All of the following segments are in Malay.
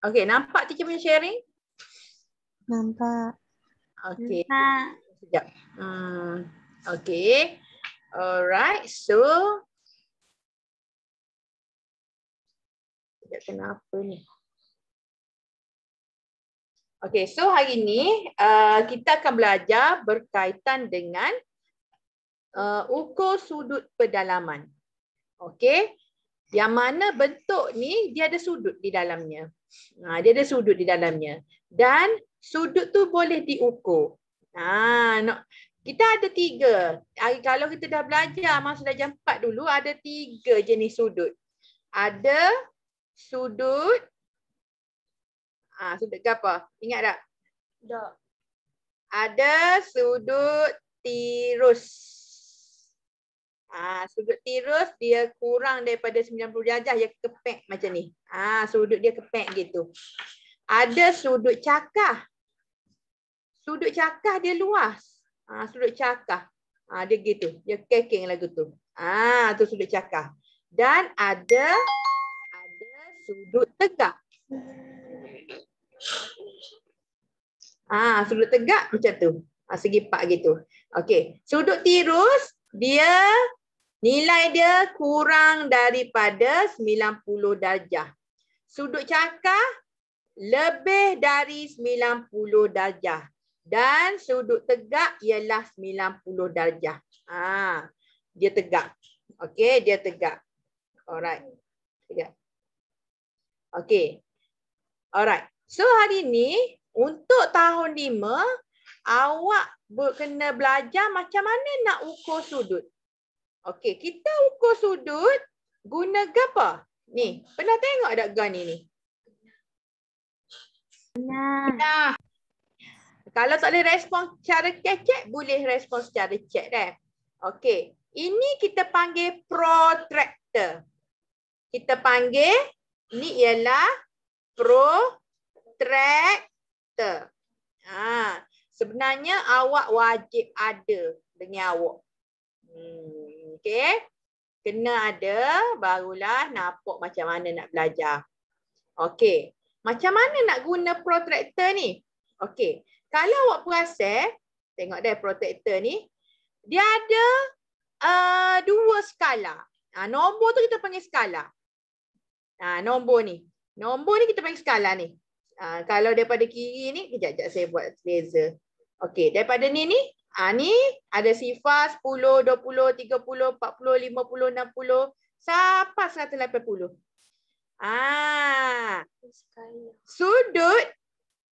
Okay, nampak teacher punya sharing? Nampak. Okay. Nampak. Sekejap. Hmm. Okay. Alright. So. Sekejap kenapa ni? Okay. So hari ni uh, kita akan belajar berkaitan dengan uh, ukur sudut pedalaman. Okay. Yang mana bentuk ni dia ada sudut di dalamnya. Ha, dia ada sudut di dalamnya. Dan sudut tu boleh diukur. Ha, no. Kita ada tiga. Kalau kita dah belajar masa darjah empat dulu, ada tiga jenis sudut. Ada sudut. Ha, sudut ke apa? Ingat tak? Tak. Ada sudut tirus. Ha, sudut tirus dia kurang daripada 90 darjah. Dia kepek macam ni. Ha, sudut dia kepek gitu. Ada sudut cakah. Sudut cakah dia luas. Ha, sudut cakah. Ha, dia gitu. Dia keking lagu tu. Ha, tu sudut cakah. Dan ada ada sudut tegak. Ah, sudut tegak macam tu. Ha, segi empat gitu. Okey. Sudut tirus dia nilai dia kurang daripada 90 darjah. Sudut cakah lebih dari 90 darjah dan sudut tegak ialah 90 darjah. Ah, dia tegak. Okey, dia tegak. Alright. Tegak. Okey. Alright. So hari ni untuk tahun lima, awak kena belajar macam mana nak ukur sudut. Okey, kita ukur sudut guna apa? Ni, pernah tengok tak gun ini? Pernah. Kalau tak boleh respon secara kecek, boleh respon secara cek dah. Okey. Ini kita panggil protractor. Kita panggil, ni ialah protractor. Ha, sebenarnya awak wajib ada dengan awak. Hmm, Okey. Kena ada, barulah nampak macam mana nak belajar. Okey. Macam mana nak guna protractor ni? Okey. Kalau awak perasan, tengok deh protector ni, dia ada uh, dua skala. Ha, nombor tu kita panggil skala. Ha, nombor ni. Nombor ni kita panggil skala ni. Ha, kalau daripada kiri ni, kejap, kejap saya buat laser. Okey, daripada ni ni, ha, ni ada sifar 10, 20, 30, 40, 50, 60, sampai 180. Ah, sudut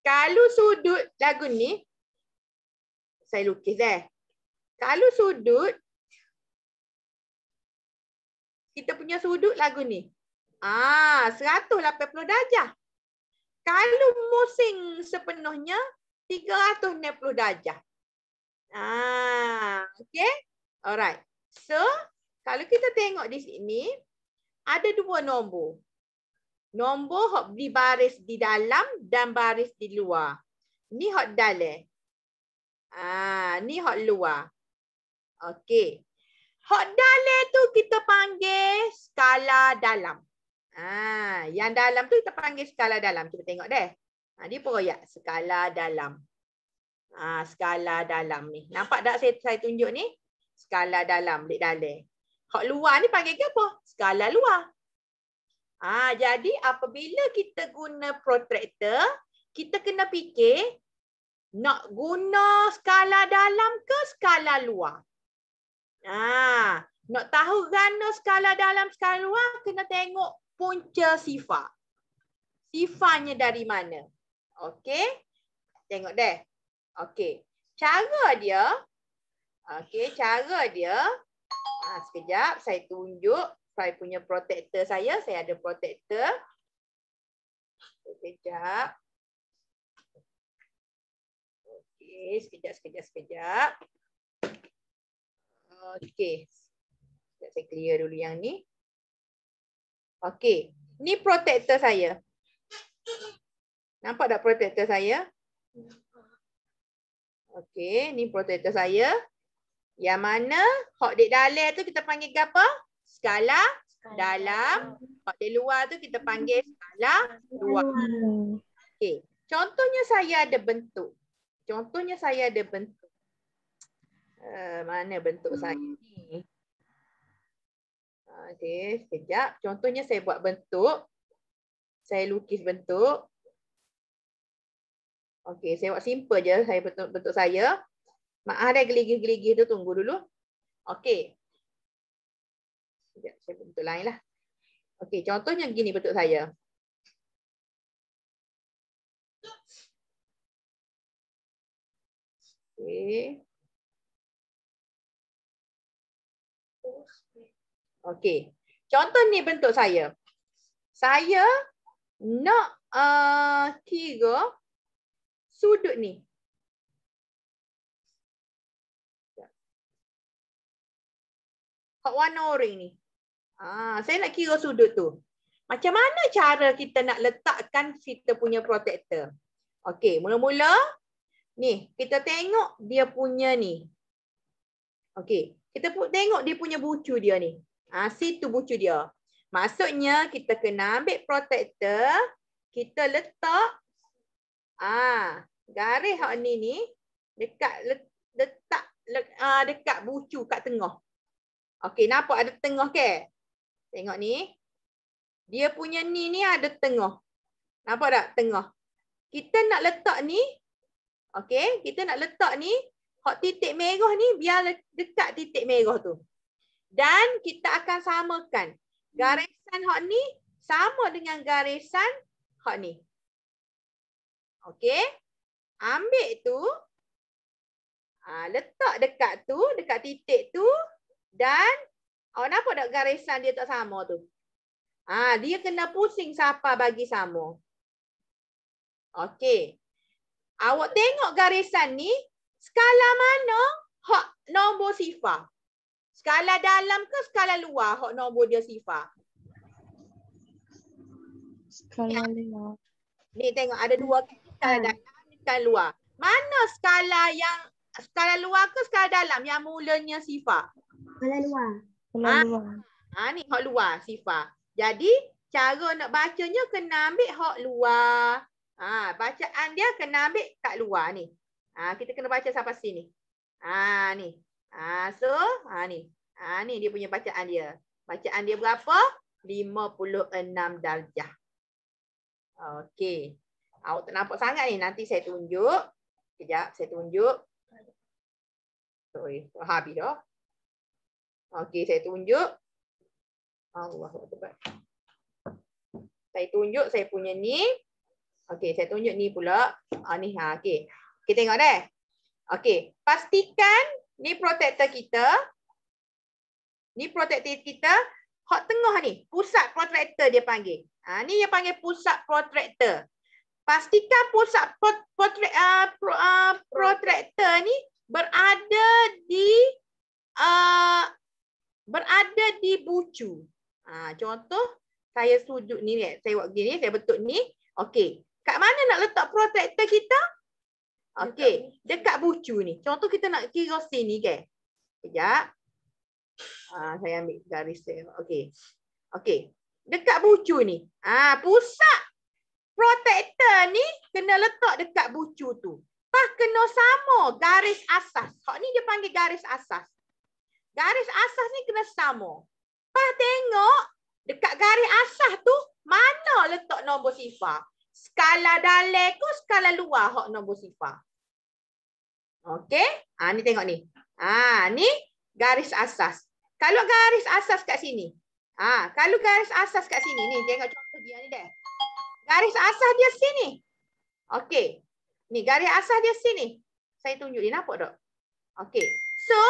kalau sudut lagu ni, saya lukis eh. Kalau sudut, kita punya sudut lagu ni. Ah, 180 darjah. Kalau musing sepenuhnya, 360 darjah. Ah, okay. Alright. So, kalau kita tengok di sini, ada dua nombor. Nombor hok di baris di dalam dan baris di luar. Ni hok dalam. Ah, ni hok luar. Okey. Hok dalam tu kita panggil skala dalam. Ah, yang dalam tu kita panggil skala dalam. Cuba tengok deh. Ha, dia pun royak skala dalam. Ah, skala dalam ni. Nampak tak saya saya tunjuk ni? Skala dalam, dek dalam. Hok luar ni panggil ke apa? Skala luar. Ah, jadi apabila kita guna protractor, kita kena fikir nak guna skala dalam ke skala luar. Ah, nak tahu gana skala dalam skala luar, kena tengok punca sifar. Sifarnya dari mana? Okey. Tengok deh. Okey. Cara dia, okey, cara dia, ah, sekejap saya tunjuk saya punya protector saya. Saya ada protector. Sekejap. Okey, sekejap, sekejap, sekejap. Okey. Saya clear dulu yang ni. Okey. Ni protector saya. Nampak tak protector saya? Okey, ni protector saya. Yang mana hot date dalam tu kita panggil apa? skala dalam. Hak di luar tu kita panggil skala luar. Okey. Contohnya saya ada bentuk. Contohnya saya ada bentuk. Uh, mana bentuk saya ni? Okey, sekejap. Contohnya saya buat bentuk. Saya lukis bentuk. Okey, saya buat simple je saya bentuk bentuk saya. Mak ada geligih-geligih tu tunggu dulu. Okey. Sekejap, saya bentuk lain lah. Okey, contohnya gini bentuk saya. Okey. Okey. Contoh ni bentuk saya. Saya nak uh, kira sudut ni. Hak warna orang ni. Ah, saya nak kira sudut tu. Macam mana cara kita nak letakkan kita punya protector? Okey, mula-mula ni kita tengok dia punya ni. Okey, kita tengok dia punya bucu dia ni. Ha, situ bucu dia. Maksudnya kita kena ambil protector, kita letak ah garis hak ni ni dekat letak uh, dekat bucu kat tengah. Okey, nampak ada tengah ke? Tengok ni. Dia punya ni ni ada tengah. Nampak tak tengah? Kita nak letak ni. Okey, kita nak letak ni. Hak titik merah ni biar dekat titik merah tu. Dan kita akan samakan. Garisan hak ni sama dengan garisan hak ni. Okey. Ambil tu. Ha, letak dekat tu, dekat titik tu. Dan awak nampak tak garisan dia tak sama tu? Ha, dia kena pusing siapa bagi sama. Okey. Awak tengok garisan ni. Skala mana hak nombor sifar? Skala dalam ke skala luar hok nombor dia sifar? Skala luar. Ni tengok ada dua skala dalam skala luar. Mana skala yang skala luar ke skala dalam yang mulanya sifar? Skala luar. Skala Ah. luar. Ha ni hok luar sifar. Jadi cara nak bacanya kena ambil hok luar. Ha bacaan dia kena ambil kat luar ni. Ha kita kena baca sampai sini. Ha ni. Ha, so, ha, ni. Ha, ni dia punya bacaan dia. Bacaan dia berapa? 56 darjah. Okey. Awak nampak sangat ni. Nanti saya tunjuk. Sekejap, saya tunjuk. Sorry, habis dah. Okey, saya tunjuk. Allah Akbar. Saya tunjuk saya punya ni. Okey, saya tunjuk ni pula. Ah ni ha okey. Okey tengok deh. Okey, pastikan ni protector kita. Ni protector kita. Hot tengah ni, pusat protector dia panggil. Ha, ni dia panggil pusat protector. Pastikan pusat pot, potre, uh, pro, uh, protector ni berada di uh, berada di bucu. Ha, contoh saya sudut ni, ni, saya buat gini, saya bentuk ni. Okey, kat mana nak letak protector kita? Okey, dekat bucu ni. Contoh kita nak kira sini ke. Sekejap. Ah, saya ambil garis saya. Okey. Okey. Dekat bucu ni. Ah, pusat protector ni kena letak dekat bucu tu. Pas kena sama garis asas. Hak ni dia panggil garis asas. Garis asas ni kena sama. Pas tengok dekat garis asas tu mana letak nombor sifar. Skala dalam ke skala luar hak nombor sifar. Okey? Ah ni tengok ni. Ah ni garis asas. Kalau garis asas kat sini. Ah, kalau garis asas kat sini ni tengok contoh dia ni deh. Garis asas dia sini. Okey. Ni garis asas dia sini. Saya tunjuk dia nampak tak? Okey. So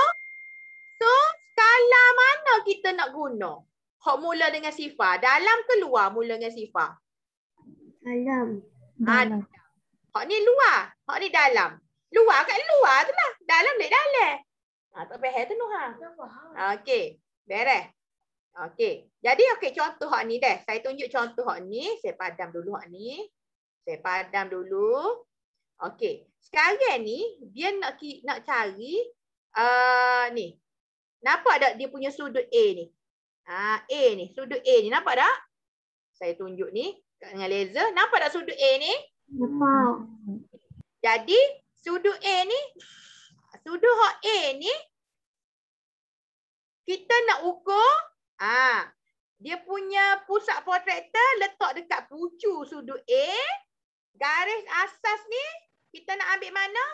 so skala mana kita nak guna? Hak mula dengan sifar. Dalam ke luar mula dengan sifar? Dalam. Ah, Dalam. Hak ni luar. Hak ni dalam. Luar kat luar tu lah. Dalam lek dalam. Ha, tak payah tu noh ha. Okey. Beres. Okey. Jadi okey contoh hak ni deh. Saya tunjuk contoh hak ni. Saya padam dulu hak ni. Saya padam dulu. Okey. Sekarang ni dia nak nak cari uh, ni. Nampak tak dia punya sudut A ni? Ah, A ni, sudut A ni nampak tak? Saya tunjuk ni dengan laser. Nampak tak sudut A ni? Nampak. Jadi sudut A ni, sudut hak A ni, kita nak ukur, ah, dia punya pusat protractor letak dekat pucu sudut A. Garis asas ni, kita nak ambil mana?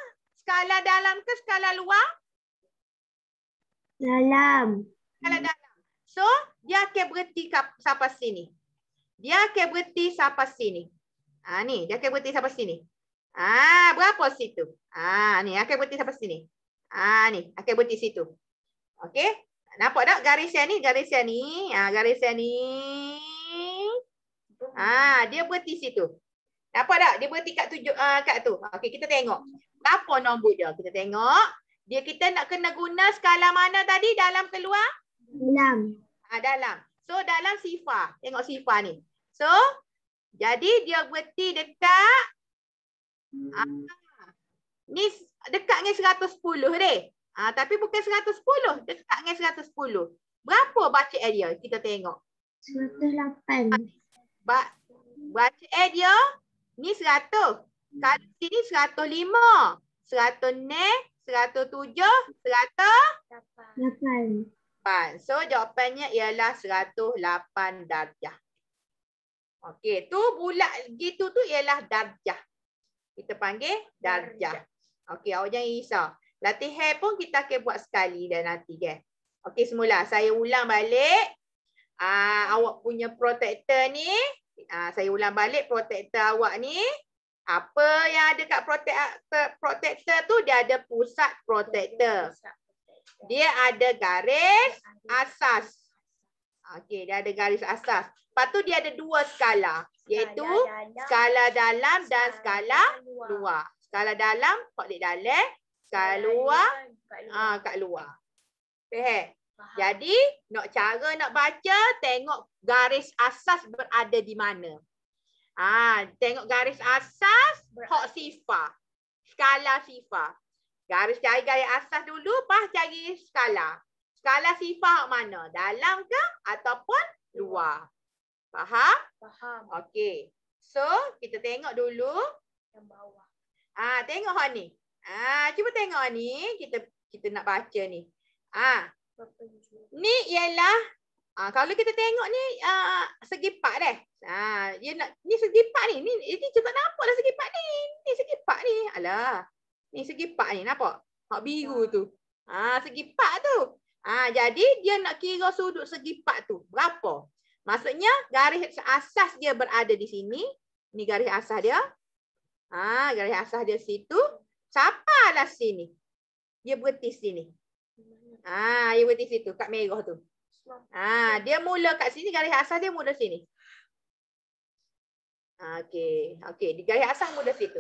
Skala dalam ke skala luar? Dalam. Skala dalam. So, dia akan berhenti sampai sini. Dia akan berhenti sampai sini. Ah ni, dia akan berhenti sampai sini. Ah, berapa situ? Ah ni, akan berhenti sampai sini. Ah ni, akan berhenti situ. Okey? Nampak tak garisnya ni? Garisnya ni. Ah, garisnya ni. Ah, dia berhenti situ. Nampak tak? Dia berhenti kat tujuh ah kat tu. Okey, kita tengok. Berapa nombor dia? Kita tengok. Dia kita nak kena guna skala mana tadi? Dalam keluar? Dalam. Ah dalam. So dalam sifar. Tengok sifar ni. So jadi dia berhenti dekat ah, ni s- dekat dengan 110 deh. Ah tapi bukan 110, dekat dengan 110. Berapa bacaan dia? Kita tengok. 108. Ba bacaan dia ni 100. Kalau sini 105, 106, 107, 100 8. 8. So jawapannya ialah 108 darjah. Okey, tu bulat gitu tu ialah darjah. Kita panggil darjah. Okey, awak jangan risau. Latihan pun kita akan buat sekali dah nanti kan. Okey, semula saya ulang balik. Ah, awak punya protector ni, ah, saya ulang balik protector awak ni. Apa yang ada kat protector, protector tu dia ada pusat protector. Dia ada garis asas. Okey, dia ada garis asas. Lepas tu dia ada dua skala, iaitu skala dalam dan skala luar. Skala dalam di dalam, skala luar ah kat luar. Faham? Jadi, nak cara nak baca, tengok garis asas berada di mana. Ah, tengok garis asas, hak sifar. Skala sifar. Garis cari garis asas dulu, pas cari skala. Skala sifar hak mana? Dalam ke ataupun luar? Faham? Faham. Okey. So, kita tengok dulu. Yang bawah. Ah, tengok hak ni. Ah, cuba tengok ni. Kita kita nak baca ni. Ah, ni ialah ah kalau kita tengok ni ah segi part dah. Ah, dia nak ni segi part ni. Ni ini kita tak nampak dah segi part ni. Ni segi part ni. Alah. Ni segi part ni nampak? Hak biru tu. Ah, segi part tu. Ah, jadi dia nak kira sudut segi part tu. Berapa? Maksudnya garis asas dia berada di sini. Ni garis asas dia. Ah, garis asas dia situ. Sampailah sini. Dia berhenti sini. Ah, dia berhenti situ kat merah tu. Ah, dia mula kat sini garis asas dia mula sini. Ah, Okey, okey, di garis asas mula situ.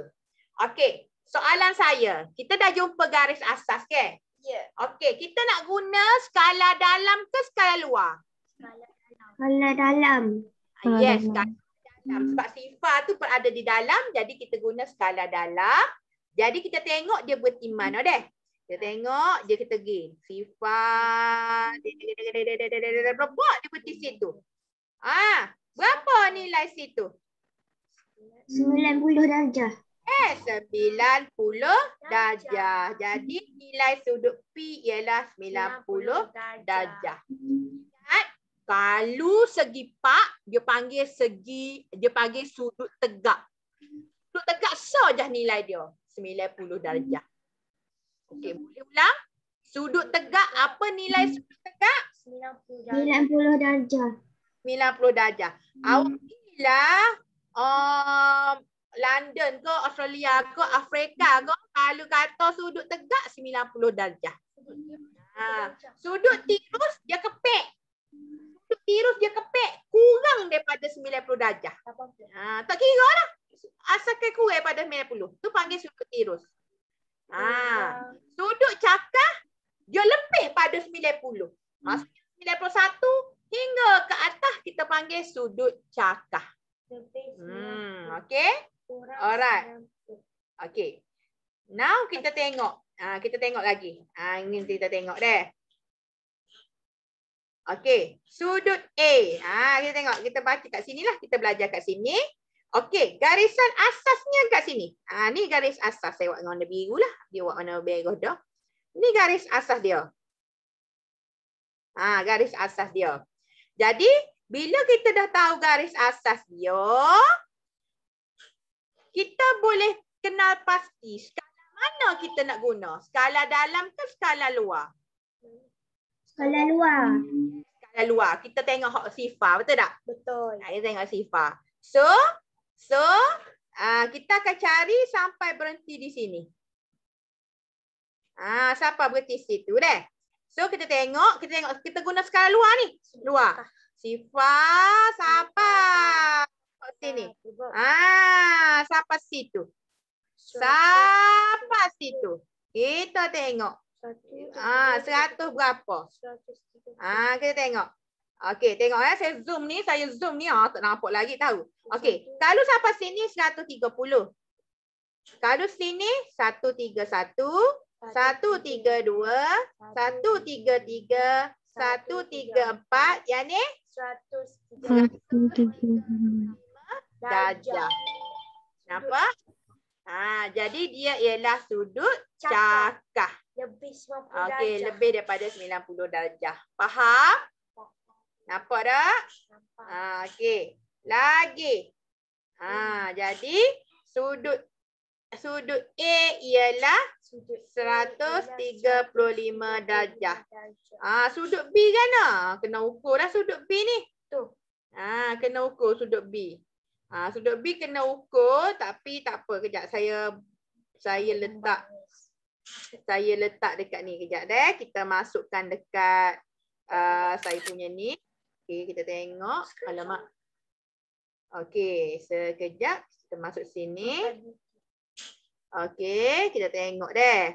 Okey, soalan saya, kita dah jumpa garis asas ke? Ya. Okey, kita nak guna skala dalam ke skala luar? Skala dalam. Skala dalam. Ah, Yes, dalam. skala dalam. Sebab sifar tu berada di dalam, jadi kita guna skala dalam. Jadi kita tengok dia beriman no deh. Kita tengok dia kita gain sifat berapa dia beti situ. Ah, berapa nilai situ? 90 darjah. Eh, 90 darjah. Jadi nilai sudut P ialah 90 darjah. Ingat, kan? kalau segi pak dia panggil segi dia panggil sudut tegak. Sudut tegak sajalah nilai dia. 90 darjah. Okey, boleh ulang? Sudut tegak, apa nilai sudut tegak? 90 90 darjah. 90 darjah. Awak inilah um, London ke Australia ke Afrika ke kalau kata sudut tegak 90 darjah. Ha, sudut tirus dia kepek. Sudut tirus dia kepek kurang daripada 90 darjah. Ha, tak kira lah. Asalkan kurang daripada 90. Tu panggil sudut tirus. Ha, sudut cakah dia lebih pada 90. Maksudnya 91 hingga ke atas kita panggil sudut cakah. Hmm, okay? Alright. Okay. Now kita tengok. Ah, kita tengok lagi. Ah, ini kita tengok deh. Okey, sudut A. Ha, kita tengok, kita baca kat sini lah. Kita belajar kat sini. Okey, garisan asasnya kat sini. Ha, ni garis asas. Saya buat warna biru lah. Dia buat warna biru dah. Ni garis asas dia. Ha, garis asas dia. Jadi, bila kita dah tahu garis asas dia, kita boleh kenal pasti skala mana kita nak guna. Skala dalam ke skala luar? Sekolah luar. Skala luar. Kita tengok sifar, betul tak? Betul. Kita tengok sifar. So, so uh, kita akan cari sampai berhenti di sini. Ah, sampai berhenti situ deh. So kita tengok, kita tengok kita guna skala luar ni. Luar. Sifar sampai sini. Ah, sampai situ. Sampai situ. Kita tengok. Ah, 100 berapa? Ah, kita tengok. Okey, tengok eh saya zoom ni, saya zoom ni ah tak nampak lagi tahu. Okey, kalau sampai sini 130. Kalau sini 131, 132, 133, 134, yang ni darjah. Nampak? Ha, jadi dia ialah sudut cakah. Lebih 90 Okey, darjah. lebih daripada 90 darjah. Faham? Nampak tak? Nampak. Ha, okey. Lagi. Ha, jadi sudut sudut A ialah Sudut 135 darjah. Ah, sudut B kan ah? Kena ukur dah sudut B ni. Tu. Ah, kena ukur sudut B. Ah, sudut B kena ukur tapi tak apa kejap saya saya letak saya letak dekat ni kejap deh. Kita masukkan dekat uh, saya punya ni. Okey, kita tengok. Alamak. Okey, sekejap kita masuk sini. Okey, kita tengok deh.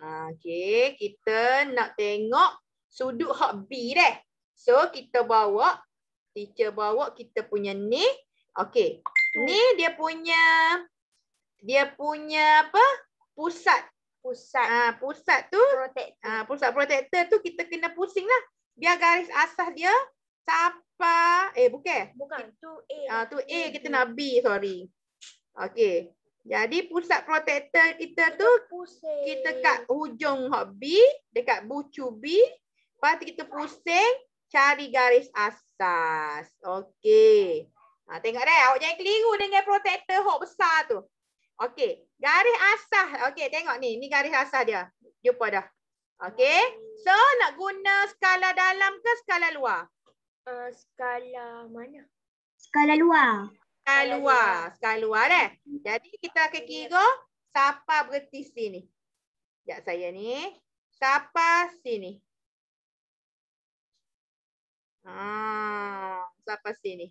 Ah, Okey, kita nak tengok sudut hak B deh. So, kita bawa, teacher bawa kita punya ni. Okey, ni dia punya, dia punya apa? Pusat. Pusat Ah, pusat tu, protector. ah, pusat protector tu kita kena pusing lah. Biar garis asas dia sampai, eh bukan. Bukan tu A. Ah, tu A kita nak B, sorry. Okey. Jadi pusat protector kita tu pusing. kita kat hujung B, dekat bucu B. Lepas tu kita pusing cari garis asas. Okey. Ha, tengok dah, awak jangan keliru dengan protector hak besar tu. Okey, garis asas. Okey, tengok ni, ni garis asas dia. Jumpa dah. Okey. So nak guna skala dalam ke skala luar? Uh, skala mana? Sekolah luar. Skala Skala luar, skala luar dah. Jadi kita akan kira sampai berhenti sini. Sekejap saya ni. Sampai sini. Ah, sampai sini.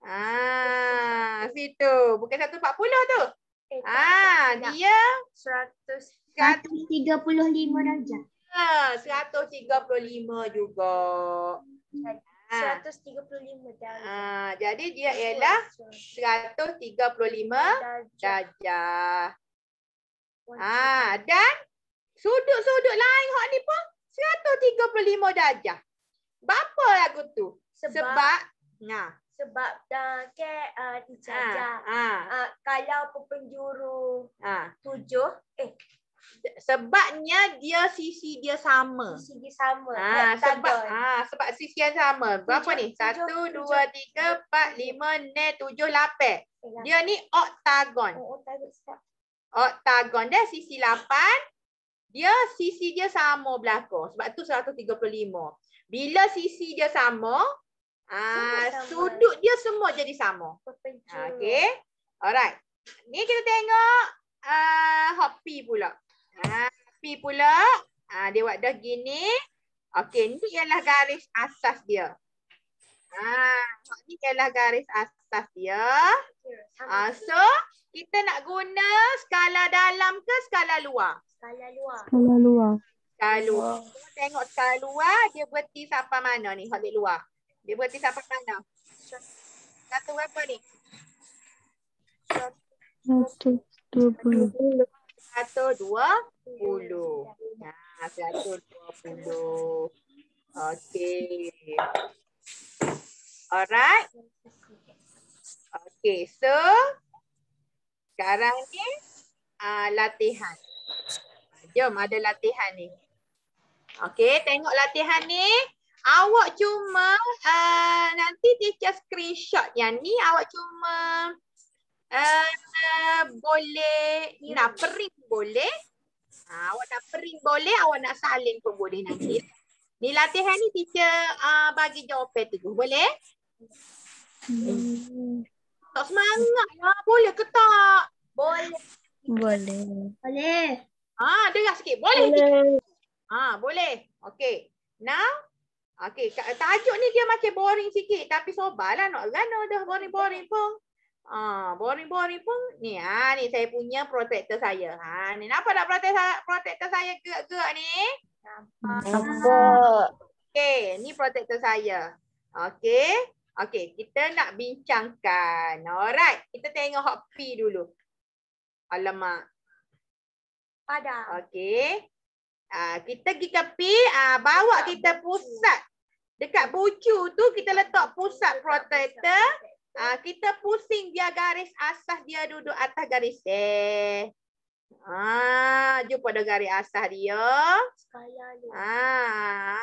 Ah, situ. Bukan 140 tu. Eh, Ah, dia 100 135 darjah. ah, 135 juga. Ah, 135 darjah. ah, jadi dia ialah 135 darjah. Ah, dan sudut-sudut lain hak ni pun 135 darjah. Berapa lagu tu? Sebab Sebab nah. sebab dah ke uh, teacher Ah, ah, Uh, kalau penjuru ah. tujuh, eh Sebabnya dia sisi dia sama. sisi dia sama. Ah, sebab ah sebab sisi yang sama. Berapa Tujuh, ni? Satu, tujuh, dua, tiga, empat, lima, enam, tujuh, lapan. Dia ni oktagon. Oh. Oktagon dia sisi lapan. Dia sisi dia sama belakang. Sebab tu 135. Bila sisi dia sama, ah sudut dia semua jadi sama. Okey. Alright. Ni kita tengok uh, hot P pula. Ha, P pula. Ha, dia buat dah gini. Okey, ni ialah garis asas dia. Ha, ni ialah garis asas dia. Ha, so, kita nak guna skala dalam ke skala luar? skala luar. Sekolah luar. Skala luar. Kita tengok skala luar, dia berhenti sampai mana ni, hot di luar? Dia berhenti sampai mana? Satu berapa ni? Satu, dua, puluh. Nah, satu, dua puluh. Okay. Alright. Okay, so sekarang ni uh, latihan. Jom ada latihan ni. Okay, tengok latihan ni. Awak cuma uh, nanti teacher screenshot yang ni awak cuma uh, boleh nak print boleh. Uh, awak nak print boleh, awak nak salin pun boleh nanti. Ni latihan ni teacher uh, bagi jawapan tu. Boleh? Tak semangat lah. Boleh ke tak? Boleh. Boleh. Boleh. Ah, dengar sikit. Boleh. boleh. Ah, boleh. Okay. Now, okay. Tajuk ni dia macam boring sikit. Tapi sobalah nak gana dah boring-boring pun. Ah, boring-boring pun. Ni, ah, ni saya punya protector saya. Ha, ni nampak tak protector, protector saya gerak-gerak ni? Nampak. Okay, ni protector saya. Okay. Okay, kita nak bincangkan. Alright, kita tengok hot P dulu. Alamak. Pada. Okay. Uh, kita pergi ke P, uh, bawa kita pusat. Dekat bucu tu kita letak pusat protector. Ha, kita pusing dia garis asas dia duduk atas garis eh. Ha, jumpa dengan garis asas dia. Ah, ah,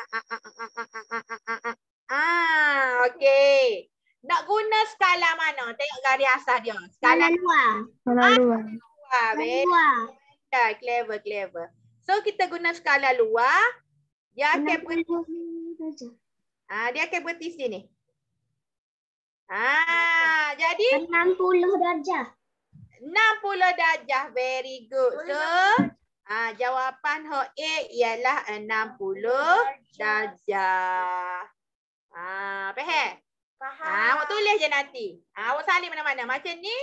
ah okey. Nak guna skala mana? Tengok garis asas dia. Skala luar. Skala luar. Ah, luar. Ya, clever, clever. So kita guna skala luar. Dia akan ber... Ah, dia akan berhenti sini. Ah, jadi 60 darjah. 60 darjah. Very good. So, ah, jawapan hok A ialah 60 darjah. Ah, faham? Faham. Ah, awak tulis je nanti. Ah, awak salin mana-mana. Macam ni,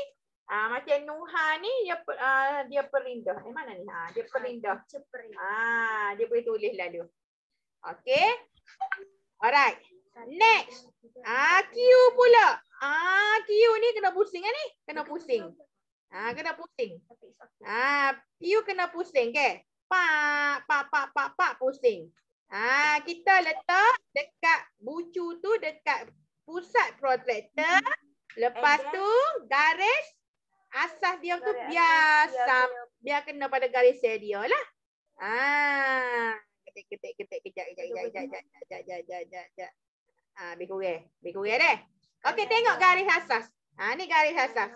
ah, macam Nuha ni dia uh, dia perindah. Eh mana ni? Ah, dia perindah. Ah, dia boleh tulis lalu. Okay. Alright. Next. Ah, Q pula. Ah, Q ni kena pusing kan ni? Kena pusing. Ah, kena pusing. Ah, Q kena pusing ke? Pak, pak, pak, pak, pak pusing. Ah, kita letak dekat bucu tu dekat pusat protector. Lepas tu garis asas dia tu biar sam, biar kena pada garis dia lah. Ah, ketik ketik ketik kejap kejap kejap kejap kejap kejap kejap kejap kejap Ah, lebih kurang. Lebih kurang deh. Okey, tengok garis asas. Ah, ni garis asas.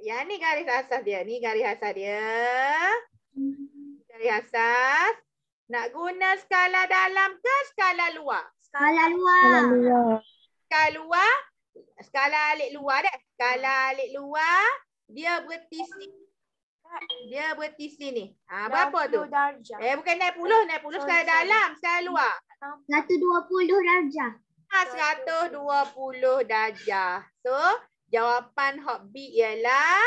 Ya, ni garis asas dia. Ni garis asas dia. Garis asas. Nak guna skala dalam ke skala luar? Skala luar. Skala luar. Skala luar. Skala alik luar deh. Skala alik luar. Dia berhenti sini. Dia berhenti sini. Ha, berapa tu? Darjah. Eh bukan naik puluh. Naik puluh skala dalam. Skala luar. 120 darjah. Ha, 120 darjah. So, jawapan hot B ialah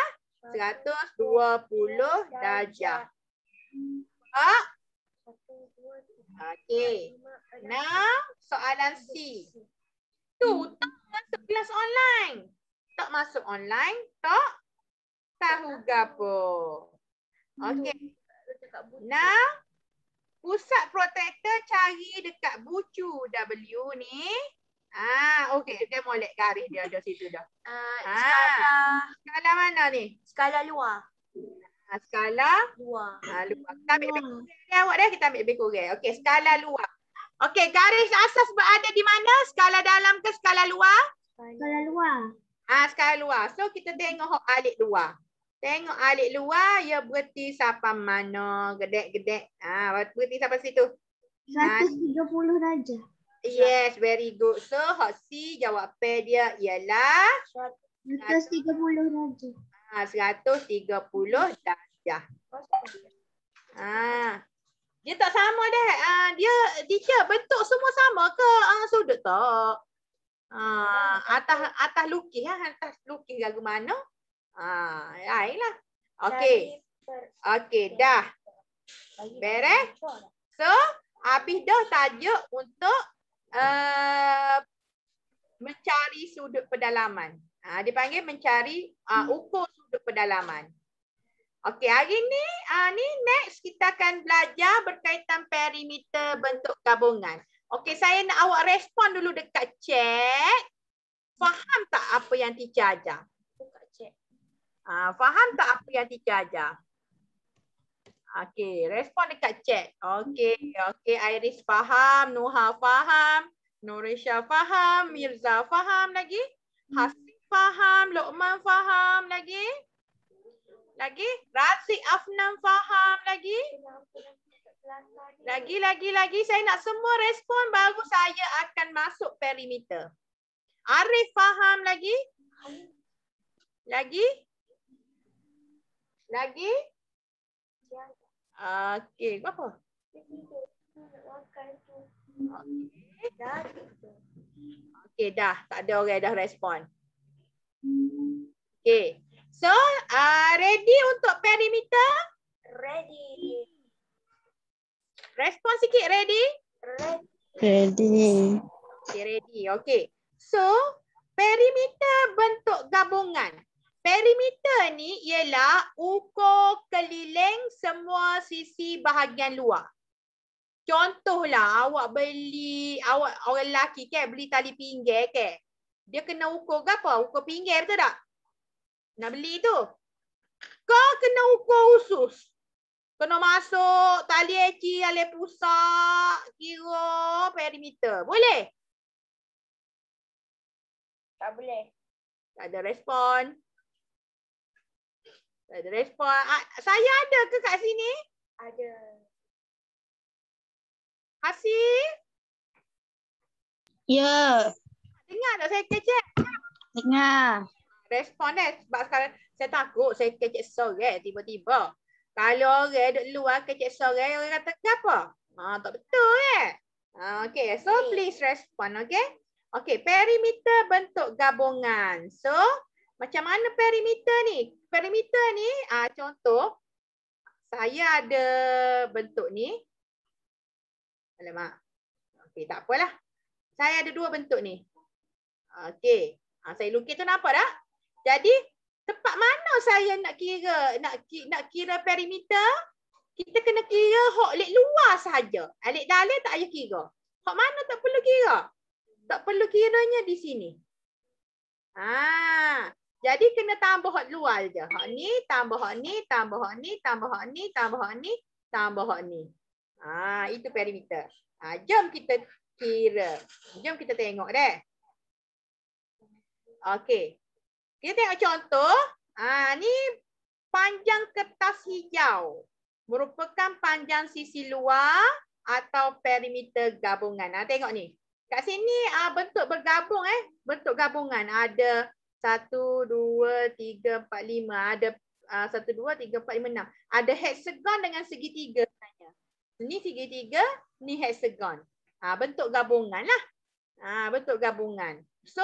120 darjah. Ah, Okey. Now, soalan C. Tu, tak masuk kelas online. Tak masuk online, tak tahu gapo. Okey. Now, pusat protector cari dekat bucu W ni. Ah, okey. Dia molek garis dia ada situ dah. Uh, Ah. skala, Skala mana ni? skala luar. Ah, skala Luar. ah, luar. Kita ambil lebih kurang awak dah. Kita ambil lebih kurang. Okey, skala luar. Okey, garis asas berada di mana? Skala dalam ke skala luar? Skala luar. Ah, skala luar. So kita tengok hok alik luar. Tengok alik luar, ya berhenti sampai mana? Gedek-gedek. Ah, berhenti sampai situ. 130 darjah. Yes, very good. So hot C jawapan dia ialah 130 darjah. ah, 130 darjah. Ah. Dia tak sama dah. Ah, dia teacher bentuk semua sama ke ah, sudut tak? Ah, atas atas lukis ah, atas lukis lagu mana? Ah, lainlah. Okey. Okey, dah. Beres? So, habis dah tajuk untuk uh, mencari sudut pedalaman. Ha, dipanggil mencari uh, ukur sudut pedalaman. Okey, hari ni uh, ni next kita akan belajar berkaitan perimeter bentuk gabungan. Okey, saya nak awak respon dulu dekat chat. Faham tak apa yang teacher ajar? Ah, faham tak apa yang teacher ajar? Okey, respon dekat chat. Okey, okey Iris faham, Nuha faham, Nurisha faham, Mirza faham lagi? Hasib faham, Lokman faham lagi? Lagi? Razik Afnan faham lagi? Lagi, lagi, lagi. Saya nak semua respon baru saya akan masuk perimeter. Arif faham lagi? Lagi? Lagi? Okey, berapa? Okey. Okey, dah. Tak ada orang dah respon. Okey. So, uh, ready untuk perimeter? Ready. Respon sikit ready? Ready. Ready. Okay, ready. Okay. So, perimeter bentuk gabungan. Perimeter ni ialah ukur keliling semua sisi bahagian luar. Contohlah awak beli, awak orang lelaki kan beli tali pinggir kan. Dia kena ukur ke apa? Ukur pinggir betul tak? Nak beli tu. Kau kena ukur usus. Kena masuk tali eci, tali pusat, kira perimeter. Boleh? Tak boleh. Tak ada respon. Tak ada respon. Ah, saya ada ke kat sini? Ada. Hasif? Ya, Dengar tak saya kecek? dengar. Respon eh. Sebab sekarang saya takut saya kecek sore tiba-tiba. Kalau orang duduk luar kecek sore, orang kata kenapa? Ha, tak betul eh. Ha, okay, so Okay. please respond, okay? Okay, perimeter bentuk gabungan. So, macam mana perimeter ni? Perimeter ni, ah contoh, saya ada bentuk ni. Alamak. Okay, tak apalah. Saya ada dua bentuk ni. Okey. Ha, saya lukis tu nampak tak? Jadi, tempat mana saya nak kira nak nak kira perimeter? Kita kena kira hok lek luar sahaja. Lek dalam tak payah kira. Hok mana tak perlu kira? Tak perlu kiranya di sini. Ha, jadi kena tambah hok luar je. Hok ni tambah hok ni, tambah hok ni, tambah hok ni, tambah hok ni, tambah hok ni. Ha, itu perimeter. Ha, jom kita kira. Jom kita tengok deh. Okey. Kita tengok contoh. Ah ni panjang kertas hijau merupakan panjang sisi luar atau perimeter gabungan. Ah tengok ni. Kat sini ah bentuk bergabung eh. Bentuk gabungan ada satu, dua, tiga, empat, lima. Ada ah, satu, dua, tiga, empat, lima, enam. Ada hexagon dengan segitiga sebenarnya. Ni segitiga, ni hexagon. Ah bentuk gabungan lah. Ah bentuk gabungan. So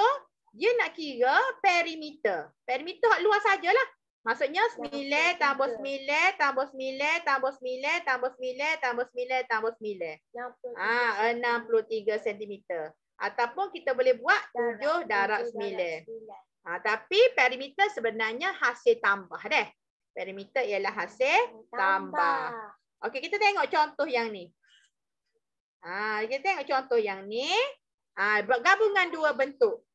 dia nak kira perimeter. Perimeter hak luar sajalah. Maksudnya 9 tambah 9 tambah 9 tambah 9 tambah 9 tambah 9 tambah 9. Ah 63 cm. Ataupun kita boleh buat 7 darab 9. Ha, tapi perimeter sebenarnya hasil tambah deh. Perimeter ialah hasil tambah. Okey, kita tengok contoh yang ni. Ha, kita tengok contoh yang ni. Ha, gabungan dua bentuk.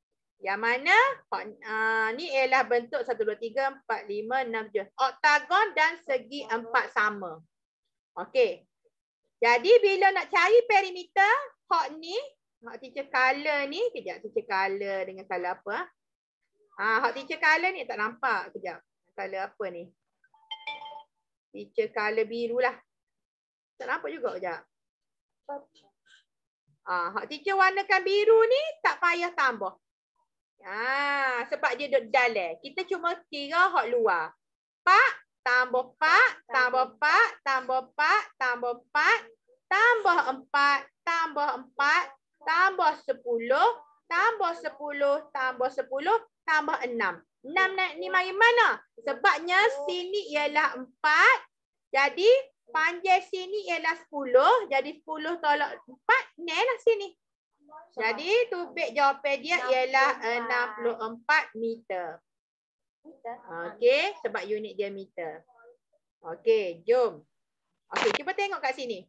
Yang mana uh, ni ialah bentuk 1, 2, 3, 4, 5, 6, 7. Oktagon dan segi empat sama. Okey. Jadi bila nak cari perimeter, hot ni, hot teacher color ni, kejap teacher color dengan color apa? Ah, hot teacher color ni tak nampak. Kejap. Color apa ni? Teacher color biru lah. Tak nampak juga kejap. Ah, hot teacher warnakan biru ni tak payah tambah. Ah, sebab dia duduk dalam. Kita cuma kira hot luar. Pak tambah pak, tambah pak, tambah pak, tambah pak, tambah empat, tambah empat, tambah sepuluh, tambah sepuluh, tambah sepuluh, tambah enam. Enam na- ni mari mana? Sebabnya sini ialah empat. Jadi panjang sini ialah sepuluh. Jadi sepuluh tolak empat, ni lah sini. Jadi tubik jawapan dia ialah 64 meter. Okey, sebab unit dia meter. Okey, jom. Okey, cuba tengok kat sini.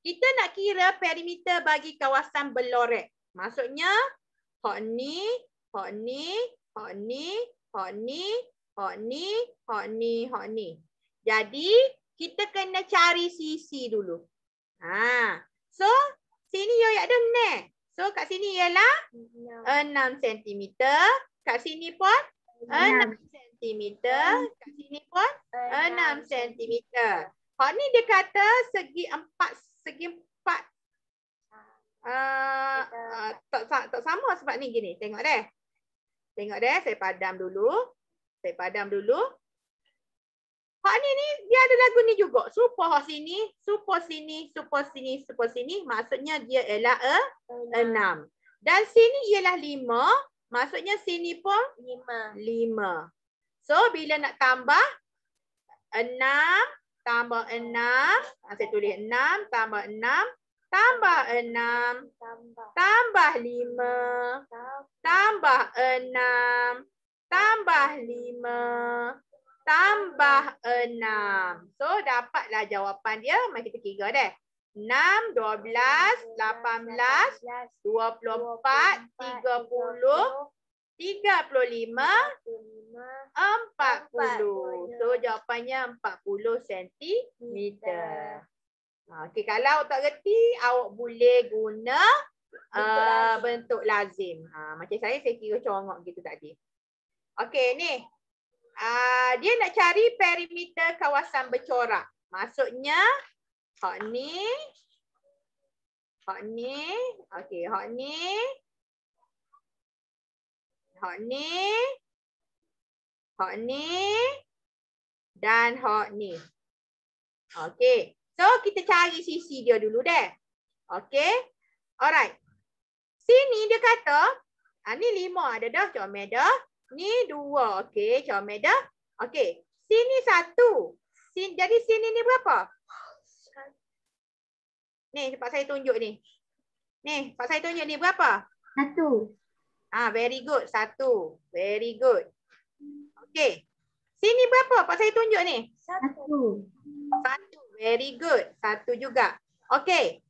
Kita nak kira perimeter bagi kawasan berlorek. Maksudnya, hok ni, hok ni, hok ni, hok ni, hok ni, hok ni, hok ni. Jadi, kita kena cari sisi dulu. Ha. So, sini yo ada ne. So, kat sini ialah Enam. 6 cm. Kat sini pun 6 cm. Kat sini pun 6 cm. Hak ni dia kata segi empat segi empat uh, uh, tak, tak, tak sama sebab ni gini. Tengok deh. Tengok deh. Saya padam dulu. Saya padam dulu. Hak ni ni dia ada lagu ni juga. Serupa hak sini, serupa sini, serupa sini, serupa sini. Maksudnya dia ialah a, enam. Dan sini ialah lima. Maksudnya sini pun Lima. lima. So bila nak tambah enam tambah enam. Ah, Saya tulis enam tambah enam tambah enam Tambah. tambah lima tambah enam tambah lima tambah enam. So dapatlah jawapan dia. Mari kita kira deh. Enam, dua belas, lapan belas, dua puluh empat, tiga puluh, tiga puluh lima, empat puluh. So jawapannya empat puluh sentimeter. Ha, Okey, kalau tak reti, awak boleh guna uh, bentuk lazim. Ha, macam saya, saya kira congok gitu tadi. Okey, ni. Uh, dia nak cari perimeter kawasan bercorak. Maksudnya, hak ni. Hak ni. Okey, hak ni. Hak ni. Hak ni. Dan hak ni. Okey. So kita cari sisi dia dulu deh. Okey. Alright. Sini dia kata, ah ni lima ada dah comel dah. Ni dua. Okey, comel dah. Okey. Sini satu. Sini, jadi sini ni berapa? Ni cepat saya tunjuk ni. Ni, cepat saya tunjuk ni berapa? Satu. Ah, very good. Satu. Very good. Okey. Sini berapa? Pak saya tunjuk ni. Satu. Satu. Very good. Satu juga. Okey.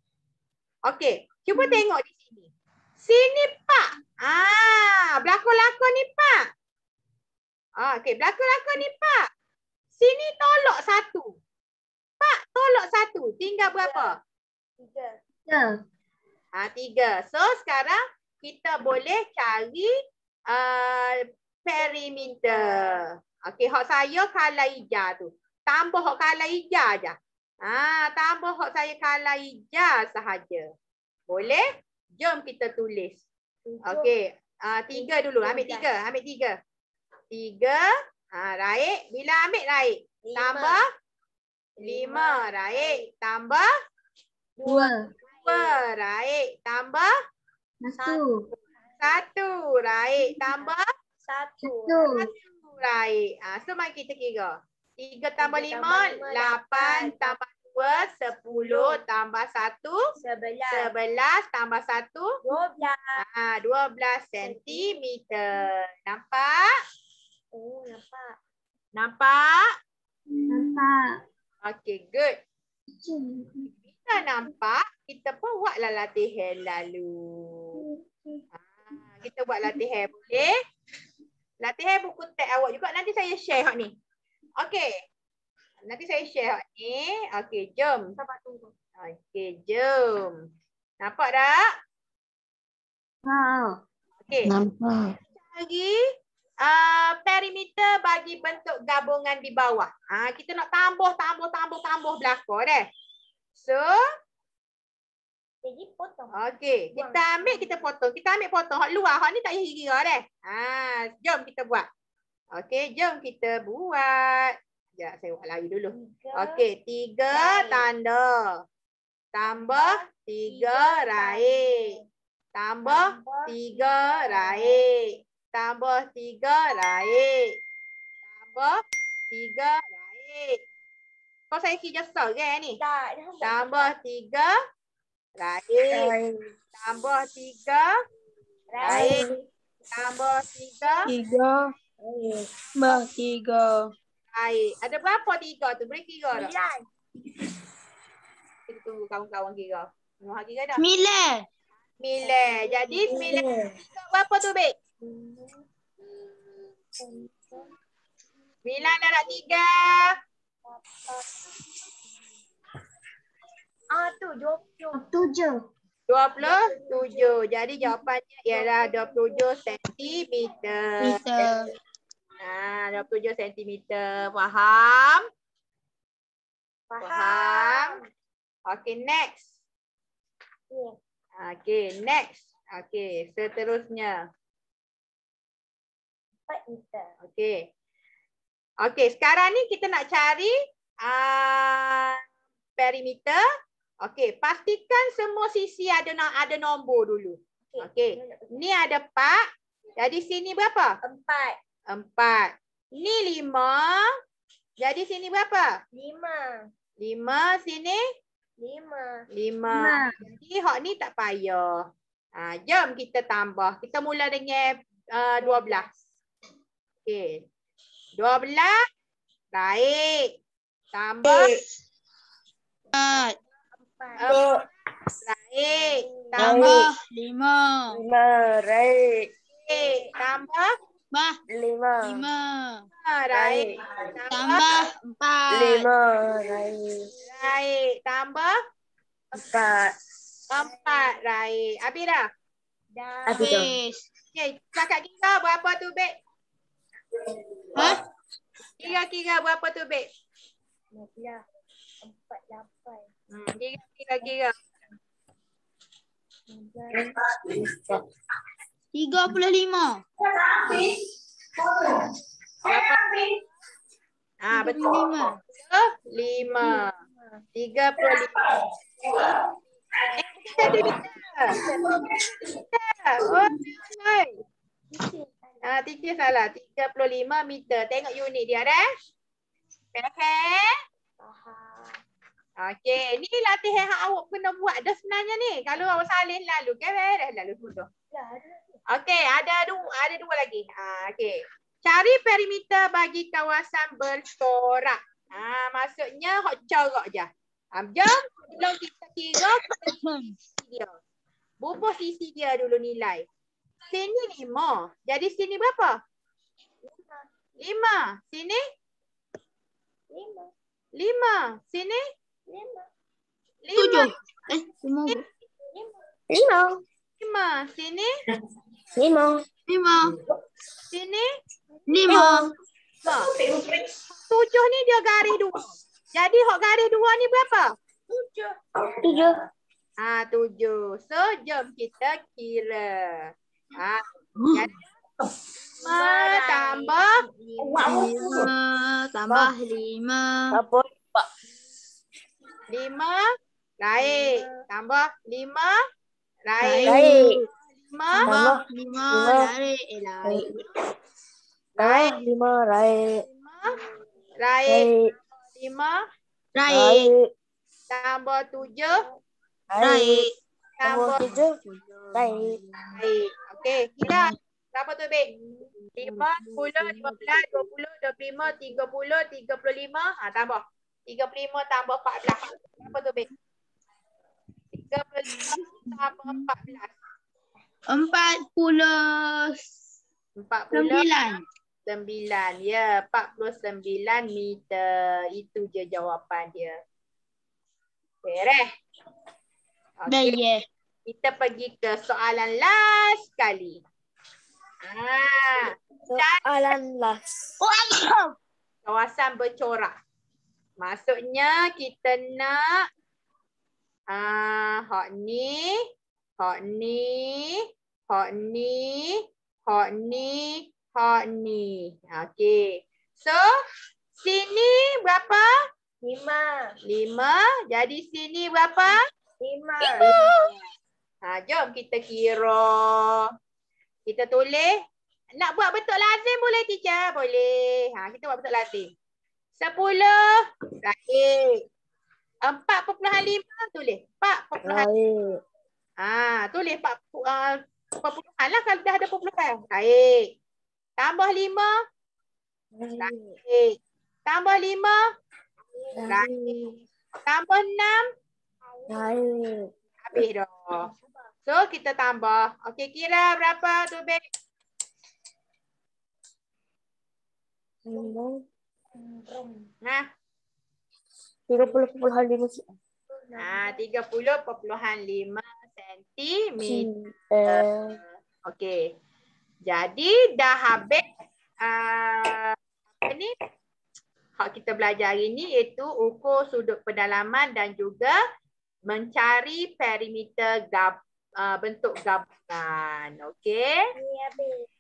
Okey. Cuba Hmm. tengok di sini. Sini Pak. Ah, belakang-belakang ni Pak. Ah, okey. Belakang-belakang ni Pak. Sini tolok satu. Pak, tolok satu. Tinggal berapa? Tiga. Tiga. Ah, tiga. So, sekarang kita boleh cari uh, perimeter. Okey, hak saya kala hijau tu. Tambah hak kala hijau aja. Ah, tambah hak saya kala hijau sahaja. Boleh? Jom kita tulis. Okey. Ah, tiga dulu. Ambil tiga. Ambil tiga. Tiga. Ah, raik. Bila ambil raik? Lima. Tambah. Lima. Raik. Tambah. Dua. Dua. Raik. Tambah. Satu. Satu. Raik. Tambah. Satu. Satu. Raik. Ah, so mari kita kira. Tiga tambah Tiga lima. tambah lima, Lapan. lapan. Tambah dua. Sepuluh. Tambah satu. Sebelas. Sebelas. Tambah satu. Dua belas. Ah, dua belas sentimeter. Nampak? Oh, nampak. Nampak? Nampak. Okay, good. Kita nampak, kita pun buatlah latihan lalu. Ah, kita buat latihan boleh? Latihan buku teks awak juga. Nanti saya share hak ni. Okay. Nanti saya share ni. Okay, jom. Sabar tunggu. Okay, jom. Nampak tak? Wow. Okay. Nampak. Lagi uh, perimeter bagi bentuk gabungan di bawah. Ah, kita nak tambah, tambah, tambah, tambah belakang deh. So, Jadi potong. Okey, kita ambil kita potong. Kita ambil potong hak luar, hak ni tak payah kira deh. Ha, jom kita buat. Okey, jom kita buat. Sekejap saya buat lagi dulu. Okey, tiga tanda. Tambah tiga raih. Tambah tiga raih. Tambah tiga raih. Tambah tiga raih. Kau saya kerja besar ke ni? Tak. dah buat. Tambah tiga raih. Tambah tiga Raih. Tambah tiga. Tiga. Tambah tiga. Baik. Ada berapa tiga tu? Boleh kira tak? Sembilan. Kita tunggu kawan-kawan kira. Nuha kira dah. Sembilan. Sembilan. Jadi sembilan tiga berapa tu, Bek? Sembilan darab tiga. Ah tu, dua puluh. Tujuh. Dua puluh tujuh. Jadi jawapannya ialah dua puluh tujuh sentimeter. Meter. Ha, 27 sentimeter. Faham? Faham? Okay, next. Ya. Okay, next. Okay, seterusnya. Empat meter. Okay. Okay, sekarang ni kita nak cari uh, perimeter. Okay, pastikan semua sisi ada ada nombor dulu. Okay, ni ada pak. Jadi sini berapa? Empat. Empat. Ni lima. Jadi sini berapa? Lima. Lima sini Lima. lima. Jadi hak ni tak payah. Ha, jom kita tambah. Kita mula dengan uh, dua belas. Okey. Dua belas. Baik. Tambah. Empat. Empat. Baik. Tambah. Tambah lima. Lima. Baik. Tambah. Bah Lima. lima. Baik. Tambah. Tambah empat. Lima, right. Baik. Tambah. Empat. Empat. Baik. Habis dah? Dah. Habis. Okey. Cakap kira berapa tu, Bek? Hah? Kira-kira berapa tu, Bek? Empat lapan. Hmm, kira, kira, kira. Lima belas. Tiga puluh lima. Ah, Tiga puluh betul. lima. Lima. Tiga puluh lima. Nice. Ah, tiga salah. Tiga puluh lima meter. Tengok unit dia dah. Faham? Faham. Okey, ni latihan yang awak kena buat dah sebenarnya ni. Kalau awak salin lalu, kan dah lalu. Dah ada. Okey, ada dua, ada dua lagi. Ha, okey. Cari perimeter bagi kawasan bercorak. Ha, maksudnya hok corak je. Ha, jom sebelum kita kira sisi dia. Bubuh sisi dia dulu nilai. Sini lima. Jadi sini berapa? Lima. Lima. Sini Lima. lima. Sini Lima. lima. Tujuh. Eh. Lima. Lima. Lima. Sini Lima. Lima. sini Lima. lima. Tujuh ni dia garis dua. Jadi hok garis dua ni berapa? Tujuh. Tujuh. Ah tujuh. So jom kita kira. Ah jadi lima tambah Lima. Lima. Tambah lima. Apa? lima. Baik. Tambah lima. Baik. Baik. Lima. Lima. Lima. Eh, larik. Baik. Lima, right. Lima. Right. Lima. Raik. Tambah tujuh. Right. Tambah tujuh. Right. baik. Okey. Kira. Berapa tu, Bek? Lima, sepuluh, lima belas, dua puluh, dua puluh lima, tiga puluh, tiga puluh lima. Ha, tambah. Tiga puluh lima tambah empat belas. Berapa tu, Bek? Tiga puluh lima tambah empat belas. Empat puluh Empat puluh sembilan. sembilan. Ya, empat puluh sembilan meter. Itu je jawapan dia. Beres. Okey, Baik. kita pergi ke soalan last sekali. Ah, Soalan last. Oh, kawasan bercorak. Maksudnya kita nak ah hak ni, hak ni, hak ni, hak ni, hak ni. Okey. So, sini berapa? Lima. Lima. Jadi sini berapa? Lima. Ha, jom kita kira. Kita tulis. Nak buat bentuk lazim boleh teacher? Boleh. Ha, kita buat bentuk lazim. Sepuluh. Baik. Empat perpuluhan lima tulis. Empat perpuluhan. Right. Ha, tulis empat uh, perpuluhan lah kalau dah ada perpuluhan. Baik. Tambah lima. Baik. Tambah lima. Baik. Tambah enam. Right. Habis dah. So kita tambah. Okey, kira berapa tu? Hmm. Nah, Tiga puluh puluhan lima nah 30.5 Eh, Okey. Jadi dah habis uh, apa ni? Hak kita belajar hari ni iaitu ukur sudut pendalaman dan juga mencari perimeter gab, uh, bentuk gabungan. Okey. Ni habis.